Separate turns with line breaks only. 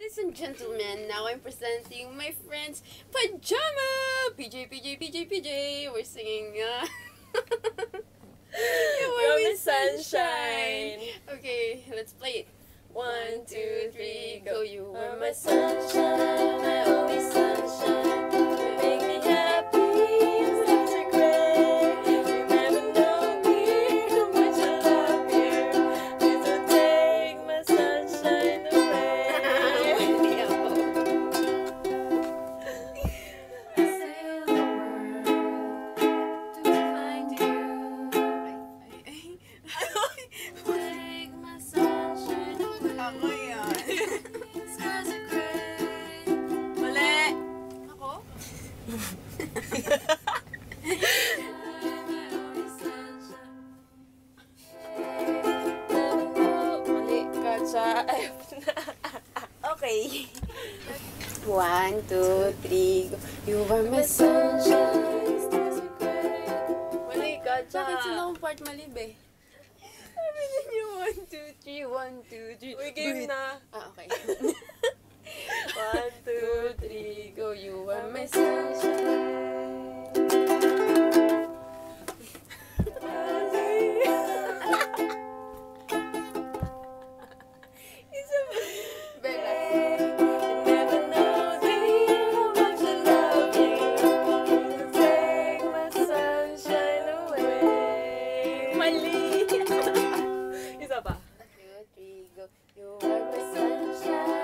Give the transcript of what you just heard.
Ladies and gentlemen, now I'm presenting my friends Pajama! PJ, PJ, PJ, PJ! We're singing, uh...
Yummy
My
Sunshine.
Okay, let's play it.
One, two, three, go.
You
Are my
my
sunshine, are gray. Mali!
Ako?
Mali ka sa.
Okay. One, two, three, go. You were my sunshine.
are.
Mali ka sa...
Bakit part malib eh? Okay, one, two, three. Uy, game na. Ah, okay. one, two, three,
go. You
are
my
sun. go, you were my sunshine.